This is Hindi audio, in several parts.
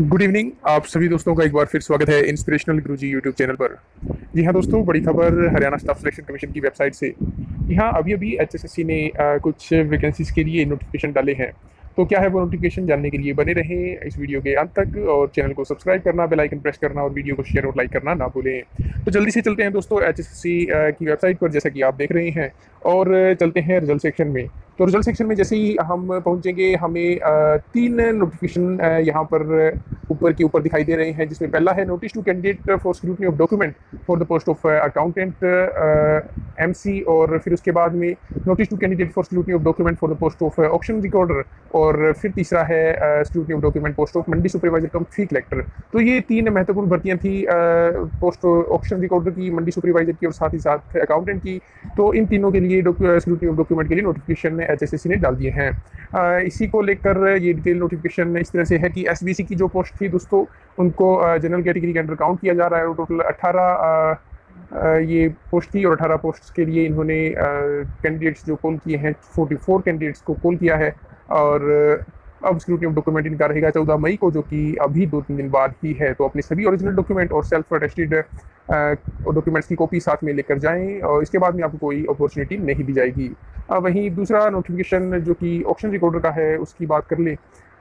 गुड इवनिंग आप सभी दोस्तों का एक बार फिर स्वागत है इंस्पिरेशनल गुरुजी यूट्यूब चैनल पर। जी हाँ दोस्तों बड़ी खबर हरियाणा स्टाफ सिलेक्शन कमीशन की वेबसाइट से। जी हाँ अभी अभी एच ने आ, कुछ वैकेंसीज के लिए नोटिफिकेशन डाले हैं। तो क्या है वो नोटिफिकेशन जानने के लिए बने रहें इस वीडियो के अंत तक और चैनल को सब्सक्राइब करना बेल आइकन प्रेस करना और वीडियो को शेयर और लाइक करना ना भूलें। तो जल्दी से चलते हैं दोस्तों HSSC की वेबसाइट पर जैसा कि आप देख रहे हैं। और चलते हैं रिज़ल्ट सेक्शन में। तो रिज़ल्ट सेक्शन में जैसे ही हम पहुँचेंगे, हमें तीन नोटिफिकेशन यहाँ पर ऊपर के ऊपर दिखाई दे रहे हैं, जिसमें पहला है notice to candidate for scrutiny of document for the post of accountant MC और फिर उसके बाद में notice to candidate for scrutiny of document for the post of auction recorder और फिर तीसरा है scrutiny of document post of mandi supervisor cum fee collector तो ये तीन महत्वपूर्ण भर्तियाँ थी पोस्ट ऑप्शन रिकॉर्डर की, मंडी सुपरवाइजर की और साथ ही साथ अकाउंटेंट की। तो इन तीनों के लिए स्क्रूटनी ऑफ़ डॉक्यूमेंट के लिए नोटिफिकेशन एचएसएससी ने डाल दिए हैं। इसी को लेकर ये डिटेल नोटिफिकेशन इस तरह से है कि एस की जो पोस्ट थी दोस्तों, उनको जनरल कैटेगरी के अंडर काउंट किया जा रहा है। और टोटल अट्ठारह ये पोस्ट थी और अठारह पोस्ट के लिए इन्होंने कैंडिडेट्स जो कॉल किए हैं फोर्टी फोर कैंडिडेट्स को कॉल किया है। और अब स्क्रूटनी ऑफ़ डॉक्यूमेंट इनका रहेगा चौदह मई को, जो कि अभी दो तीन दिन बाद ही है। तो अपने सभी ओरिजिनल डॉक्यूमेंट और सेल्फ अटेस्टेड डॉक्यूमेंट्स की कॉपी साथ में लेकर जाएँ और इसके बाद में आपको कोई अपॉर्चुनिटी नहीं दी जाएगी। वहीं दूसरा नोटिफिकेशन जो कि ऑप्शन रिकॉर्डर का है, उसकी बात कर ले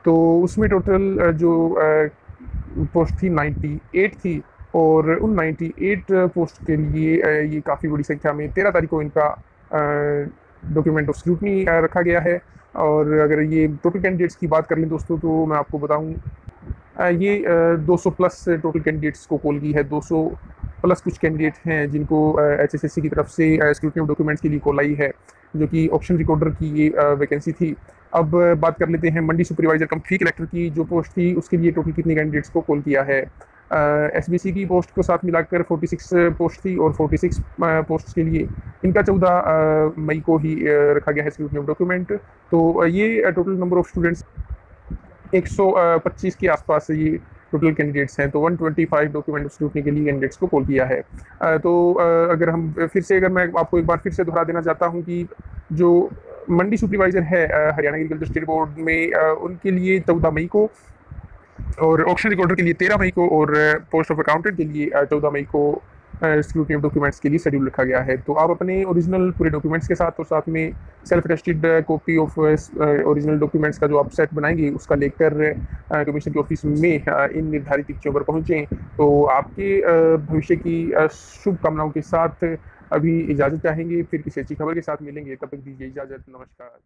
तो उसमें टोटल जो पोस्ट थी 98 थी और उन 98 पोस्ट के लिए ये काफ़ी बड़ी संख्या में तेरह तारीख को इनका डॉक्यूमेंट ऑफ़ स्क्रूटनी रखा गया है। और अगर ये टोटल कैंडिडेट्स की बात कर लें दोस्तों तो मैं आपको बताऊँ ये 200 प्लस टोटल कैंडिडेट्स को कॉल की है 200 प्लस कुछ कैंडिडेट हैं जिनको एच की तरफ़ से स्क्रूटनी ऑफ़ डॉक्यूमेंट्स के लिए कॉल आई है, जो कि ऑप्शन रिकॉर्डर की ये वैकेंसी थी। अब बात कर लेते हैं मंडी सुपरवाइजर कम फ़ी कलेक्टर की, जो पोस्ट थी, उसके लिए टोटल कितने कैंडिडेट्स को कॉल किया है। एस बी सी की पोस्ट को साथ मिलाकर 46 पोस्ट थी और 46 पोस्ट के लिए। इनका 14 मई को ही रखा गया है स्क्रूटनी ऑफ़ डॉक्यूमेंट तो ये टोटल नंबर ऑफ़ स्टूडेंट्स 125 के आसपास ये टोटल कैंडिडेट्स हैं तो 125 डॉक्यूमेंट स्क्रूटनी के लिए कैंडिडेट्स को कॉल किया है। तो अगर हम फिर से अगर मैं आपको एक बार फिर से दोहरा देना चाहता हूँ कि जो मंडी सुपरवाइजर है हरियाणा एग्रीकल्चर स्टेट बोर्ड में उनके लिए चौदह मई को और ऑप्शन रिकॉर्डर के लिए तेरह मई को और पोस्ट ऑफ़ अकाउंटेंट के लिए चौदह मई को ऑफ़ डॉक्यूमेंट्स के लिए शेड्यूल रखा गया है। तो आप अपने ओरिजिनल पूरे डॉक्यूमेंट्स के साथ और साथ में self attested copy of original documents का जो आप सेट बनाएँगे, उसका लेकर कमीशन के ऑफ़िस में इन निर्धारित तिथियों पर पहुँचें। तो आपके भविष्य की शुभकामनाओं के साथ अभी इजाज़त चाहेंगे, फिर किसी अच्छी खबर के साथ मिलेंगे। तब तक दीजिए इजाज़त। नमस्कार।